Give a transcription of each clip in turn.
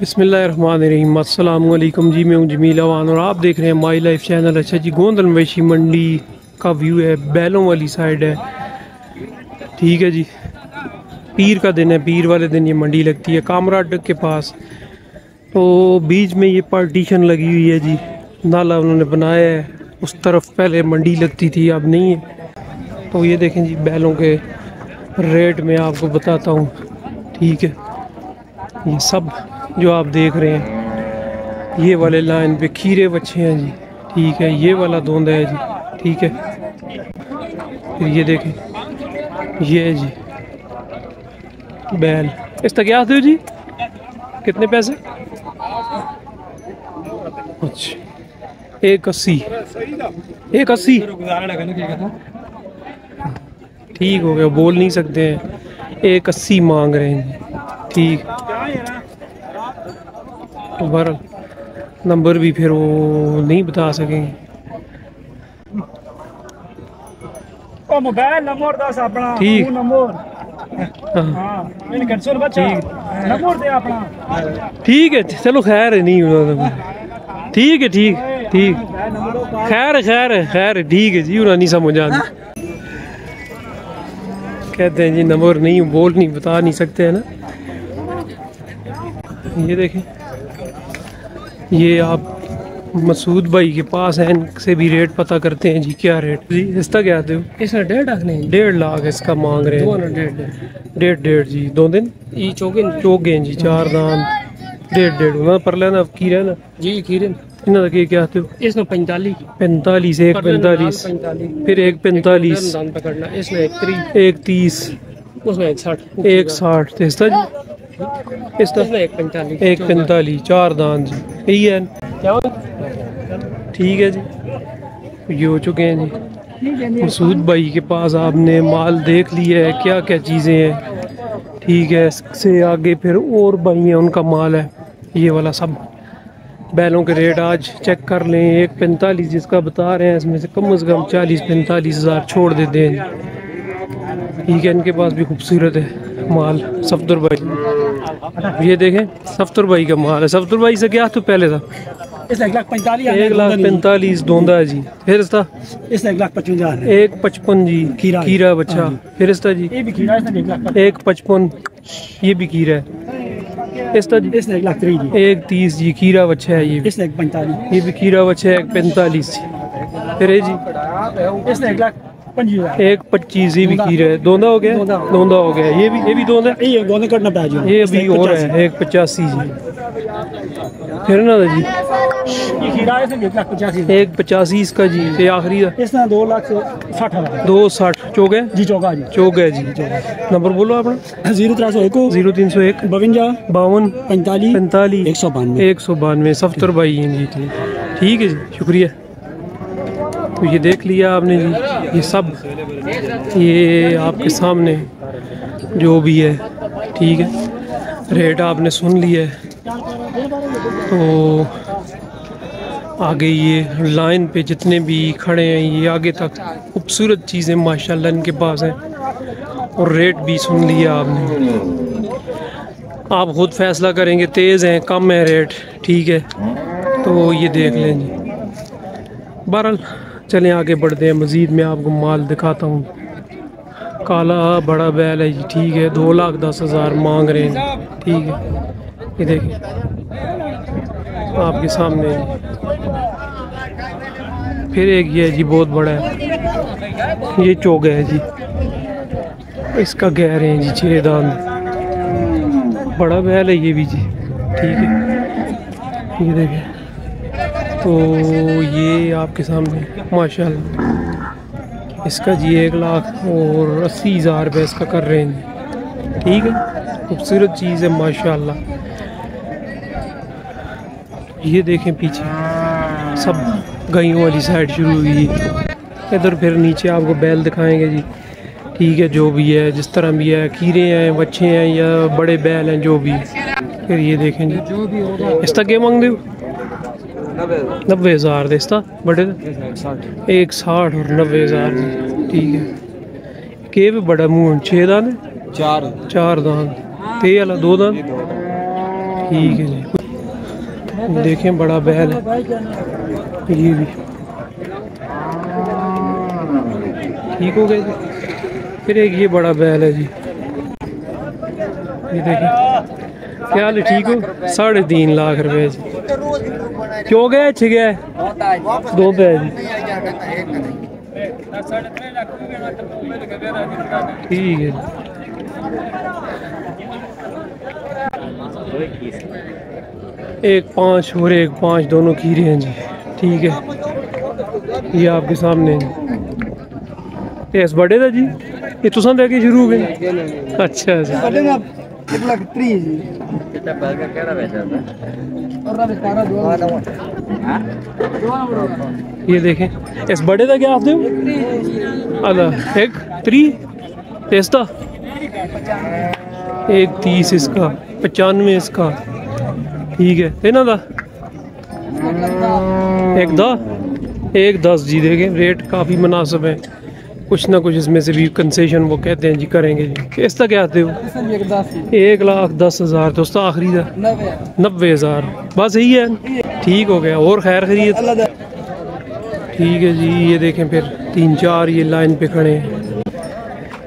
बिसमीम अल्लाम जी, मैं हूँ जमील अवान और आप देख रहे हैं माई लाइफ चैनल अच्छा जी, गोंदल मवेशी मंडी का व्यू है, बैलों वाली साइड है। ठीक है जी। पीर का दिन है, पीर वाले दिन ये मंडी लगती है कामराड के पास। तो बीच में ये पार्टीशन लगी हुई है जी। नाला उन्होंने बनाया है, उस तरफ़ पहले मंडी लगती थी, अब नहीं है। तो ये देखें जी, बैलों के रेट में आपको बताता हूँ। ठीक है। ये सब जो आप देख रहे हैं, ये वाले लाइन पे खीरे बच्चे हैं जी। ठीक है, ये वाला धोंदा है जी। ठीक है। फिर ये देखें, ये है जी। बैल। इसका क्या जी? कितने पैसे? अच्छा। एक अस्सी। एक अस्सी? ठीक हो गया, बोल नहीं सकते हैं। एक अस्सी मांग रहे हैं ठीक। तो बहरहाल नंबर भी फिर वो नहीं बता सकेंगे ठीक। हाँ। ठीक। है चलो खैर है नहीं तो ठीक है ठीक ठीक। खैर खैर खैर ठीक है जी उन्हें नहीं समझ आ कहते हैं जी नंबर नहीं बोल नहीं बता नहीं सकते है ना? ये देखें। ये आप मसूद भाई के पास हैं इनसे भी रेट पता करते हैं जी क्या रेट जी इसका क्या हो इसमें डेढ़ लाख नहीं। डेढ़ लाख इसका मांग रहे हैं। डेढ़ डेढ़। जी दो दिन? ये चौके चौगे जी चार दान। डेढ़ डेढ़। ना पर लेना की रहना जी का क्या आते हो? इसमें पैंतालीस पैंतालीस एक पैंतालीस। पैंतालीस फिर एक पैंतालीस। दान पकड़ना। इसमें एक तीस। एक तीस। उसमें एक साठ। एक साठ। तो इसका एक पैंतालीस एक पैंतालीस चार दान जी। यही है। ठीक है जी। ये हो चुके हैं जी। मसूद भाई के पास आपने माल देख लिया है क्या क्या चीज़ें हैं। ठीक है इससे आगे फिर और भाई हैं उनका माल है। ये वाला सब। बैलों के रेट आज चेक कर लें। एक पैंतालीस जिसका बता रहे हैं इसमें से कम से कम चालीस पैंतालीस हज़ार छोड़ देते हैं। ठीक है इनके पास भी खूबसूरत है माल। सफदर भाई। ये देखें सफ्तर भाई का माल है। सफ्तर भाई से क्या तो पहले था? एक लाख पैंतालीस दोंदा जी। फिर इसका? इस एक पचपन जी। कीरा कीरा बच्चा फिर इसका जी? एक पचपन। ये भी कीरा है। इस तरह एक तीस जी। कीरा बच्चा है ये भी। ये भी कीरा बच्चा है एक पैंतालीस जी। फिर जी? इस एक लाख एक पच्चीस ही भी खीर है। दोंदा हो गया? दोंदा हो गया। ये भी ये भी दोंदा? ये दोंदा कटना पड़ा जी ये भी और है। एक पचासी जी। फिर ना जी। एक पचासी इसका जी। ये आखिरी का दो लाख साठ दो साठ। चौक है जी चौका जी। चौक है जी। नंबर बोलो अपना। ज़ीरो त्रै सौ एक। ज़ीरो तीन सौ एक। बवंजा। बावन। पैंतालीस पैंतालीस एक सौ बानवे। एक सौ बानवे। सत्तर बाई जी। ठीक है जी। शुक्रिया। तो ये देख लिया आपने जी, ये सब, ये आपके सामने जो भी है, ठीक है? रेट आपने सुन लिया है। तो आगे ये लाइन पे जितने भी खड़े हैं, ये आगे तक खूबसूरत चीज़ें माशाल्लाह इनके पास हैं, और रेट भी सुन लिया आपने। आप खुद फैसला करेंगे, तेज़ हैं, कम है रेट, ठीक है? तो ये देख लें जी। बहरहाल चलें आगे बढ़ते हैं। मज़ीद मैं आपको माल दिखाता हूँ। काला बड़ा बैल है जी, ठीक है। दो लाख दस हज़ार मांग रहे हैं। ठीक है। ये देखिए, आपके सामने। फिर एक ये है जी, बहुत बड़ा है। ये चौक है जी। इसका कह रहे हैं जी छः दान। बड़ा बैल है ये भी जी। ठीक है। ये देखें तो ये आपके सामने, माशाल्लाह। इसका जी एक लाख और अस्सी हज़ार रुपये इसका कर रहे हैं। ठीक है, खूबसूरत चीज़ है, माशाल्लाह। ये देखें पीछे, सब गायों वाली साइड शुरू हुई इधर फिर नीचे आपको बैल दिखाएँगे जी। ठीक है, जो भी है, जिस तरह भी है कीड़े हैं, बच्चे हैं या बड़े बैल हैं, जो भी। फिर ये देखें जी इसका क्या मांग दो नब्बे हज़ार। इसका बड़े एक साठ। और नब्बे हज़ार। ठीक है। के भी बड़ा मुँह छे दान चार। चार दान। ते आला दो दान। ठीक है जी। देखें बड़ा बैल है। ये भी। ठीक हो गया जी। फिर एक ये बड़ा बैल है जी। ये देखें। क्या हाल ठीक हो? साढ़े तीन लाख रुपए। क्यों गया अच्छे है दो ठीक है एक पाँच और एक पाँच दोनों खीरे हैं जी। ठीक है। ये आपके सामने जी। इस बड़े था जी? ये तुसा लेके शुरू हो गए अच्छा। ये देखें। इस बड़े का क्या आप एक त्री तेस्ता एक तीस इसका पचानवे इसका। ठीक है। इन्हों का एक एक दस जी देखें। रेट काफ़ी मुनासिब है। कुछ ना कुछ इसमें से भी कंसेशन वो कहते हैं जी, करेंगे जी। इसका क्या आते हो? एक लाख दस हज़ार तो उसका आखिरी था नब्बे हज़ार। बस यही है। ठीक हो गया। और खैर खरीद। ठीक है जी, ये देखें फिर। तीन चार ये लाइन पे खड़े हैं।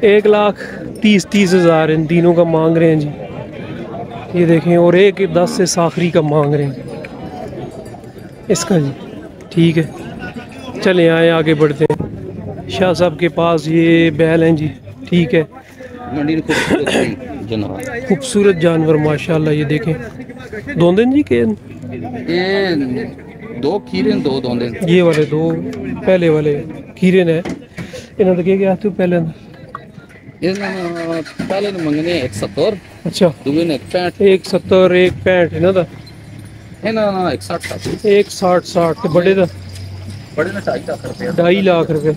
एक लाख तीस तीस हज़ार इन तीनों का मांग रहे हैं जी। ये देखें, और एक दस से साखरी का मांग रहे हैं। इसका जी। ठीक है। चले, आए, आगे बढ़ते हैं। शाह साहब के पास ये बैल हैं जी। ठीक है। खूबसूरत जानवर। माशाल्लाह ये देखें। दो दिन जी के? दो खीरन दो दो दिन। ये वाले दो पहले वाले खीरन ने। इन्हें तो क्या तू पहले पहले मंगने एक सत्तर अच्छा। दूसरे ने एक पैंठ। एक सत्तर एक पैंठ इन्हों ना एक साठ साठ। एक साठ साठ बड़े का ढाई लाख रुपए।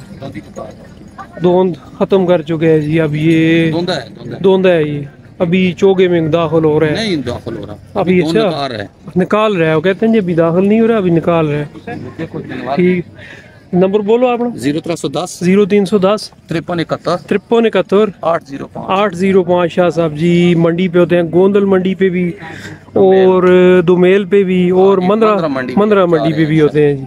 धोंद तो खत्म कर चुके हैं जी अब ये धोंद है ये। अभी चौके में दाखिल हो रहा है। नहीं दाखिल हो रहा। अभी अच्छा। निकाल रहा है। वो कहते हैं जी अभी दाखिल नहीं हो रहा अभी निकाल रहा है। ठीक। जानवर आप नंबर बोलो अपना 0310 ज़ीरो तीन सौ दस। 5371 तिरपन इकहत्तर। 805 आठ ज़ीरो पाँच शाह साहब जी मंडी पे होते हैं गोंदल मंडी पे भी और दुमेल पे भी और मंदरा मंदरा मंडी पे भी होते हैं जी।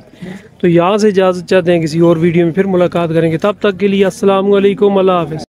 तो यहाँ से इजाज़त चाहते हैं किसी और वीडियो में फिर मुलाकात करेंगे। तब तक के लिए वालेकुम अल्लाह हाफिज़।